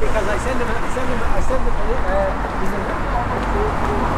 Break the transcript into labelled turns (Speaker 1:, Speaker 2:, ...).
Speaker 1: because I send him, I send him,
Speaker 2: I send him. uh, Thank you.